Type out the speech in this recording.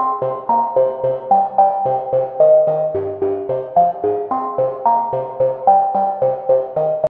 you